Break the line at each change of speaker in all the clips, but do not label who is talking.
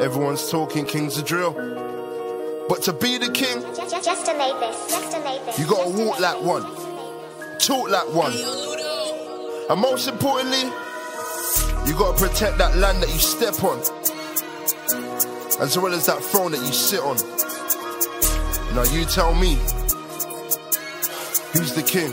Everyone's talking king's a drill. But to be the king,
Just, just, just to make this, just to make this.
you gotta walk like one,
just to make
talk like one. And most importantly, you gotta protect that land that you step on. As well as that throne that you sit on. Now you tell me, who's the king?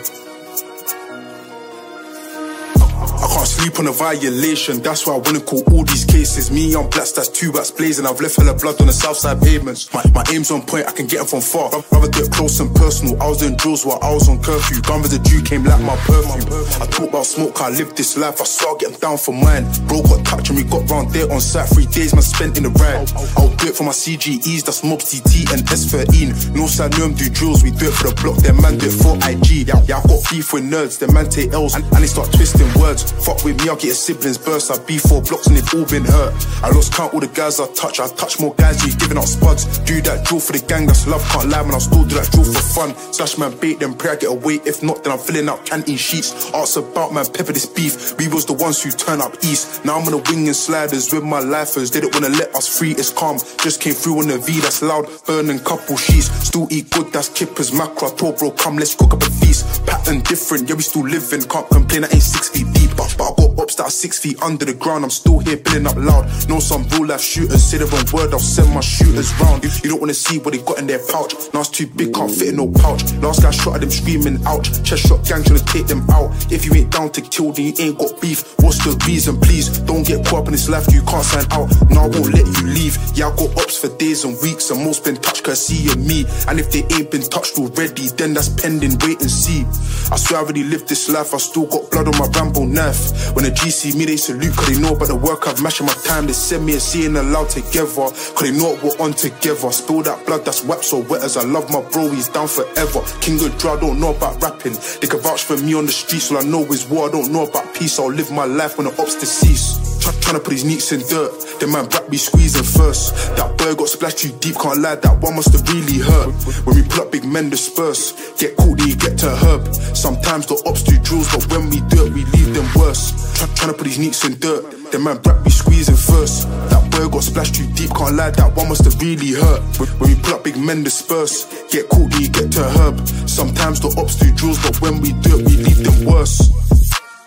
I can't sleep on a violation, that's why I wanna call all these cases. Me, I'm blessed, that's two bats blazing. I've left hella blood on the south side pavements. My, my aim's on point, I can get them from far. Rather get close and personal. I was doing drills while I was on curfew. Gun with the Jew came like my perfume. I talk about smoke, I live this life. I saw getting down for mine. Bro got touch and we got round there on site. Three days, man, spent in the ride. I'll do it for my CGEs, that's Mob CT and S13. No side, no do drills, we do it for the block, then man do it for IG. Yeah, yeah, got beef with nerds, then man take L's and, and they start twisting words. Fuck with me, I'll get a siblings burst. I beef four blocks and they've all been hurt. I lost count all the guys I touch. I touch more guys, you giving out spuds. Do that drill for the gang, that's love, can't lie, man. I'll still do that drill for fun. Slash man bait, them, pray I get away. If not, then I'm filling out canteen sheets. Ask about man, pepper this beef. We was the ones who turn up east. Now I'm on the wing and sliders with my lifers. They don't wanna let us free, it's calm. Just came through on the V, that's loud. Burning couple sheets. Still eat good, that's kippers, macro. I told bro, come, let's cook up a feast. Pattern different, yeah, we still living. Can't complain, I ain't six feet deep. But, I got ups that are six feet under the ground. I'm still here billing up loud. Know some real life shooters. Say the wrong word, I'll send my shooters round. You, don't wanna see what they got in their pouch. Now it's too big, can't fit in no pouch. Last guy shot at them screaming, ouch. Chest shot gang trying to take them out. If you ain't down to kill, then you ain't got beef. What's the reason, please? Don't get caught up in this life, you can't sign out. No, I won't let you leave. Yeah, I got ups for days and weeks, and most been touched courtesy of me. And if they ain't been touched already, then that's pending, wait and see. I swear I already lived this life, I still got blood on my ramble Rambo When the G see me, they salute, cause they know about the work I've mashed my time. They send me a seeing aloud together, cause they know what we're on together. Spill that blood that's wet so wet as I love my bro, he's down forever. King of Drill, don't know about rapping. They can vouch for me on the streets, all I know is war, I don't know about peace. I'll live my life when the ops. Try, trying to put these neats in dirt, then man rap be squeezing first. That boy got splashed too deep, can't lie, that one must have really hurt. When we pull up big men disperse, get caught, then you get to herb. Sometimes the ops do drills, but when we do it, we leave them worse. Try, to put these neats in dirt, then man rap be squeezing first. That boy got splashed too deep, can't lie, that one must have really hurt. When, when we pull up big men disperse, get caught, then you get to herb. Sometimes the ops do drills, but when we do it, we leave them worse.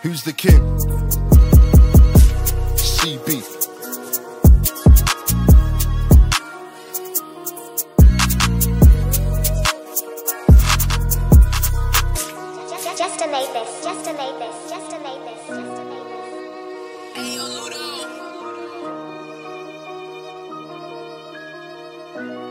Who's the king?
Yo, Ludo.